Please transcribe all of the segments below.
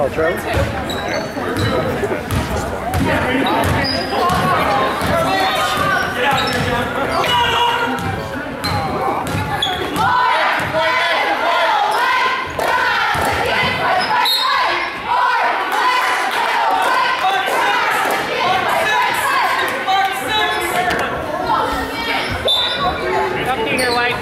You call Charlie? Come to here, White.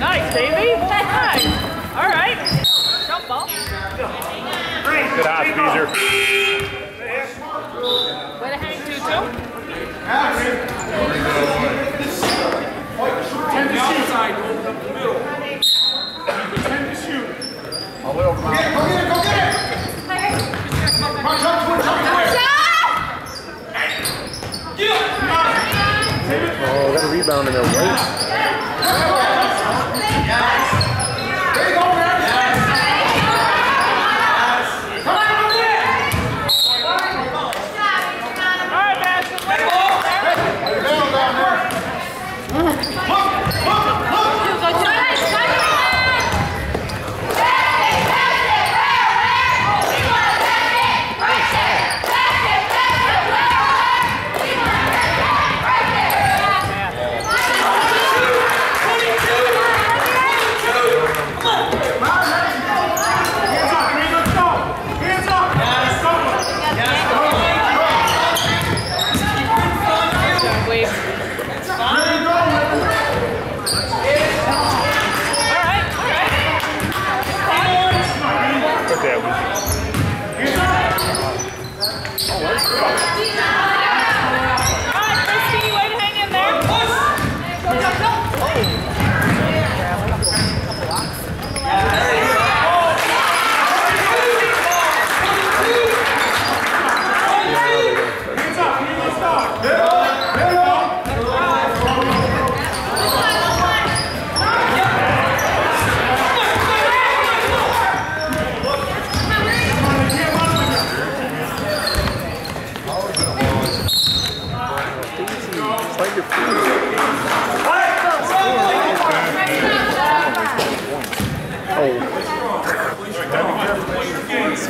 Nice, Davey. Nice. All right. Jump ball. Good eye, Beezer. Way Tutu. Oh, got a rebound in there. Wait. All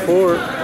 Oh.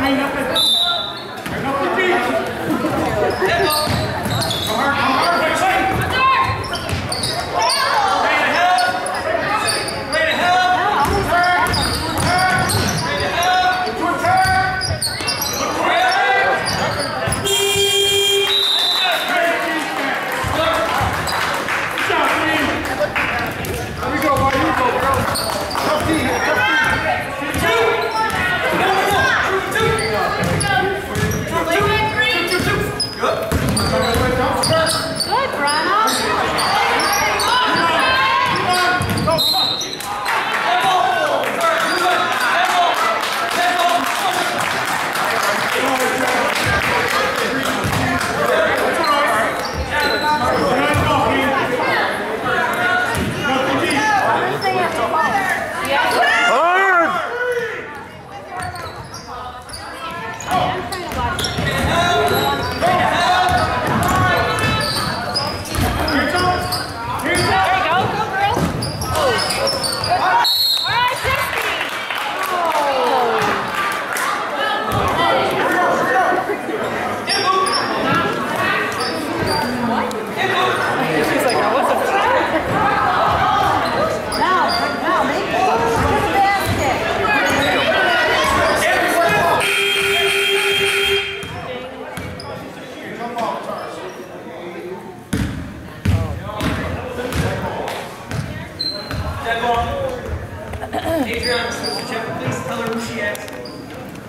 Ai, meu Deus.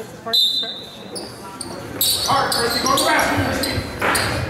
Talk, Dave. Hard, Christy, go fast, Christy. Put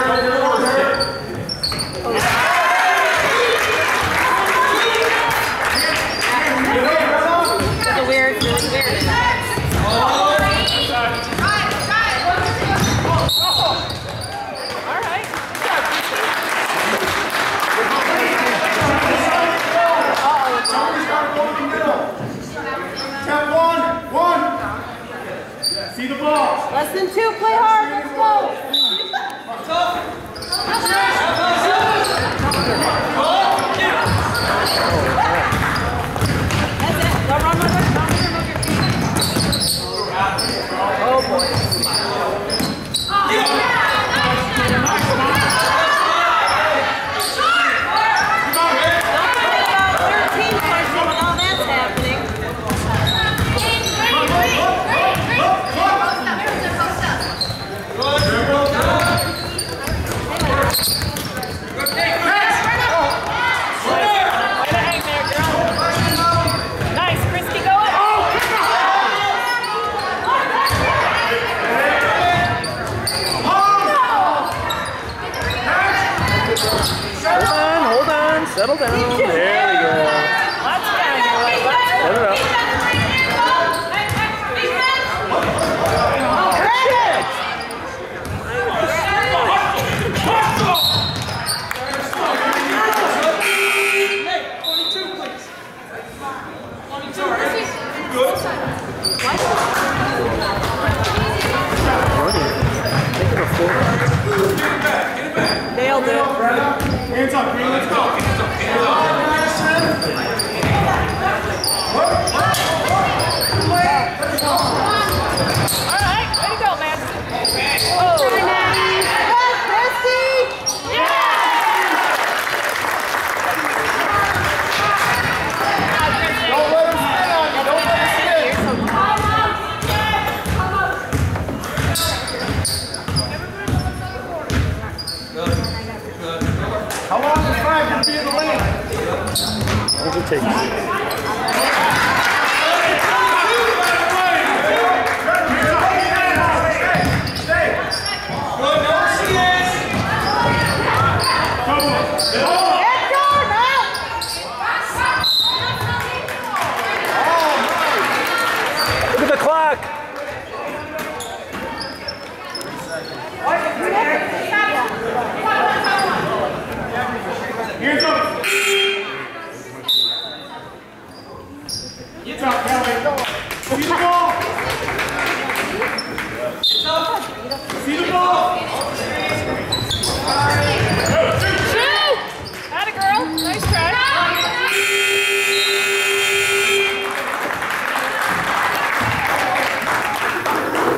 Season two, play hard, let's go. 这一次